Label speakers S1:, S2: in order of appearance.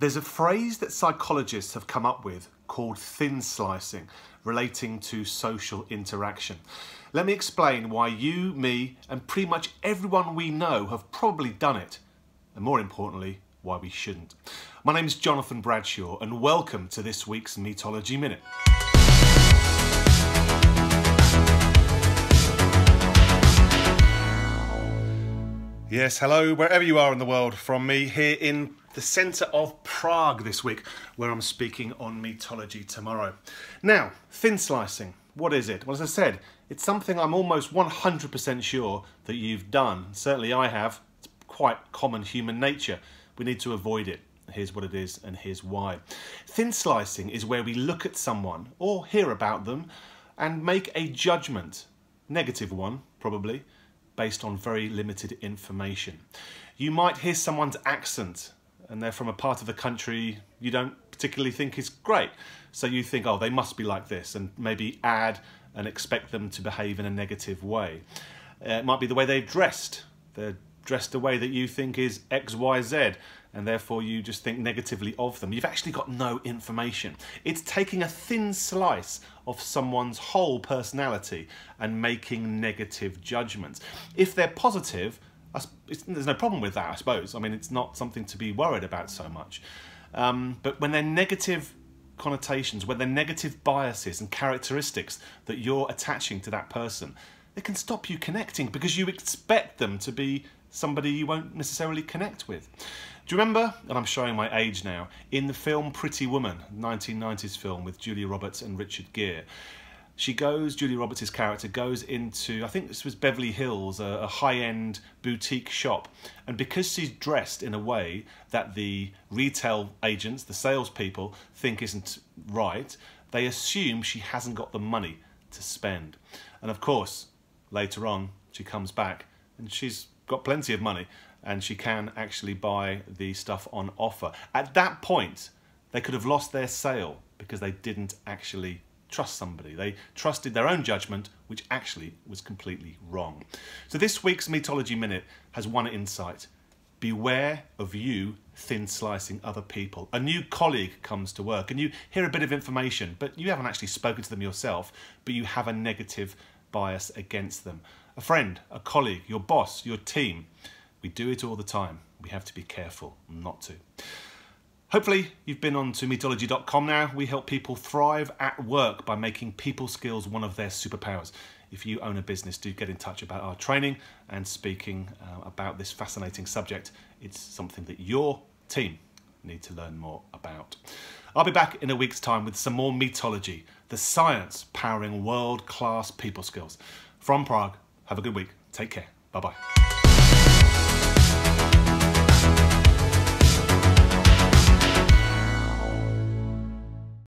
S1: There's a phrase that psychologists have come up with called thin slicing relating to social interaction. Let me explain why you, me, and pretty much everyone we know have probably done it, and more importantly, why we shouldn't. My name is Jonathan Bradshaw, and welcome to this week's Meetology Minute. Yes, hello, wherever you are in the world, from me here in the centre of Prague this week, where I'm speaking on meetology tomorrow. Now, thin slicing, what is it? Well, as I said, it's something I'm almost 100% sure that you've done. Certainly I have. It's quite common human nature. We need to avoid it. Here's what it is and here's why. Thin slicing is where we look at someone or hear about them and make a judgment, negative one probably, based on very limited information. You might hear someone's accent and they're from a part of the country you don't particularly think is great. So you think, oh, they must be like this, and maybe add and expect them to behave in a negative way. Uh, it might be the way they're dressed. They're dressed a way that you think is X, Y, Z, and therefore you just think negatively of them. You've actually got no information. It's taking a thin slice of someone's whole personality and making negative judgments. If they're positive, there's no problem with that, I suppose. I mean, it's not something to be worried about so much. Um, but when they're negative connotations, when they're negative biases and characteristics that you're attaching to that person, they can stop you connecting because you expect them to be somebody you won't necessarily connect with. Do you remember, and I'm showing my age now, in the film Pretty Woman, 1990s film with Julia Roberts and Richard Gere, she goes, Julie Roberts' character goes into, I think this was Beverly Hills, a, a high end boutique shop. And because she's dressed in a way that the retail agents, the salespeople, think isn't right, they assume she hasn't got the money to spend. And of course, later on, she comes back and she's got plenty of money and she can actually buy the stuff on offer. At that point, they could have lost their sale because they didn't actually trust somebody. They trusted their own judgment, which actually was completely wrong. So this week's Meetology Minute has one insight. Beware of you thin slicing other people. A new colleague comes to work and you hear a bit of information, but you haven't actually spoken to them yourself, but you have a negative bias against them. A friend, a colleague, your boss, your team. We do it all the time. We have to be careful not to. Hopefully you've been on to meetology.com now. We help people thrive at work by making people skills one of their superpowers. If you own a business, do get in touch about our training and speaking uh, about this fascinating subject. It's something that your team need to learn more about. I'll be back in a week's time with some more meetology, the science powering world-class people skills. From Prague, have a good week. Take care. Bye-bye.